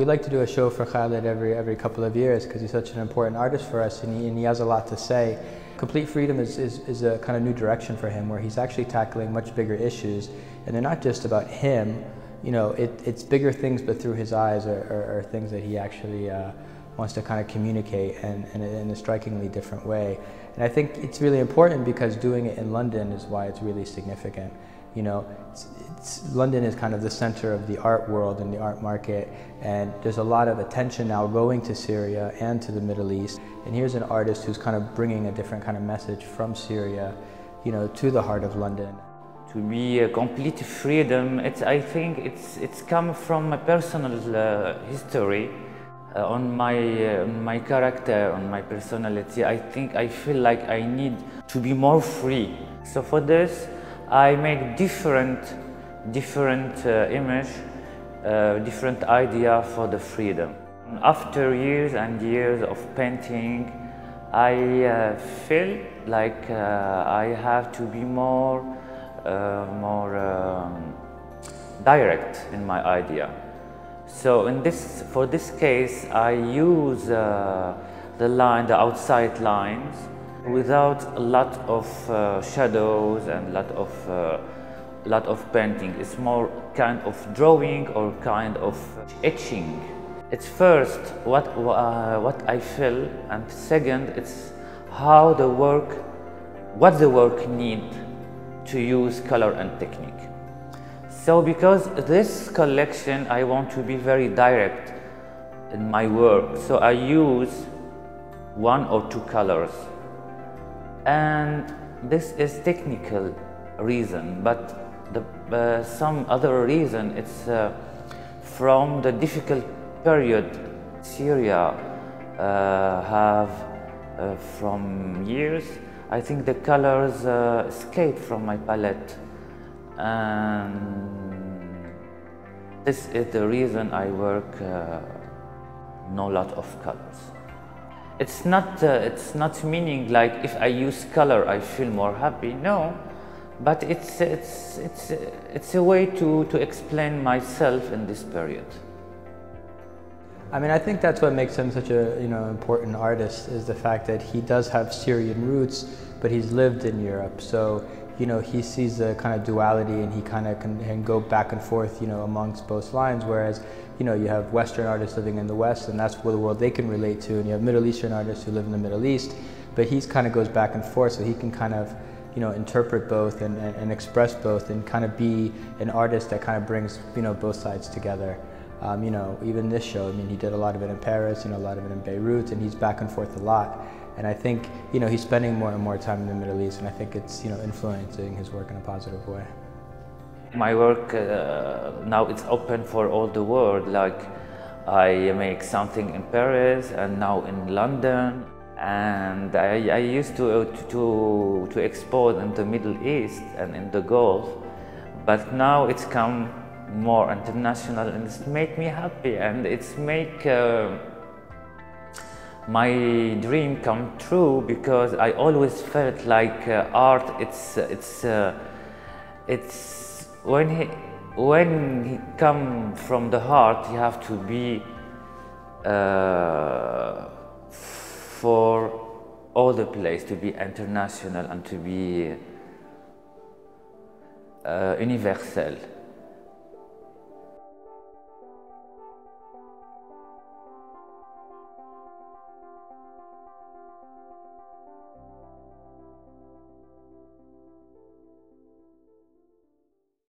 We like to do a show for Khaled every, every couple of years because he's such an important artist for us and he, and he has a lot to say. Complete Freedom is, is, is a kind of new direction for him where he's actually tackling much bigger issues and they're not just about him, you know, it, it's bigger things but through his eyes or, or, or things that he actually uh, wants to kind of communicate and, and in a strikingly different way. And I think it's really important because doing it in London is why it's really significant. You know, London is kind of the center of the art world and the art market, and there's a lot of attention now going to Syria and to the Middle East. And here's an artist who's kind of bringing a different kind of message from Syria, you know, to the heart of London. To be a complete freedom, it's, I think it's, it's come from my personal uh, history. Uh, on my uh, my character, on my personality, I think I feel like I need to be more free. So for this, I make different, different uh, image, uh, different idea for the freedom. After years and years of painting, I uh, feel like uh, I have to be more, uh, more um, direct in my idea. So in this, for this case, I use uh, the line, the outside lines, without a lot of shadows and a lot of lot of painting. It's more kind of drawing or kind of etching. It's first what uh, what I feel, and second it's how the work, what the work need to use color and technique. So because this collection, I want to be very direct in my work. So I use one or two colors and this is technical reason but the, uh, some other reason it's uh, from the difficult period Syria uh, have uh, from years I think the colors uh, escape from my palette and this is the reason I work no lot of colors. It's not, uh, it's not meaning like if I use color I feel more happy, no. But it's, it's, it's, it's a way to, to explain myself in this period. I mean, I think that's what makes him such a you know important artist is the fact that he does have Syrian roots, but he's lived in Europe. So you know he sees the kind of duality, and he kind of can, can, go back and forth, you know, amongst both lines. Whereas you know, you have Western artists living in the West, and that's where the world they can relate to, and you have Middle Eastern artists who live in the Middle East, but he's kind of goes back and forth, so he can kind of, you know, interpret both and, and, and express both, and kind of be an artist that kind of brings, you know, both sides together. Um, you know, even this show, I mean, he did a lot of it in Paris, you know, a lot of it in Beirut, and he's back and forth a lot. And I think, you know, he's spending more and more time in the Middle East, and I think it's, you know, influencing his work in a positive way. My work uh, now it's open for all the world. Like I make something in Paris and now in London. And I, I used to, to, to expose in the Middle East and in the Gulf. But now it's come more international and it's make me happy and it's make uh, my dream come true because I always felt like uh, art it's it's uh, it's when he when he come from the heart, you have to be all the place to be international and to be uh, universal.